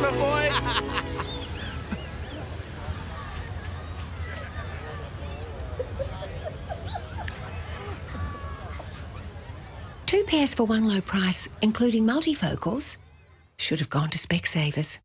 boy. Two pairs for one low price, including multifocals. Should have gone to Specsavers.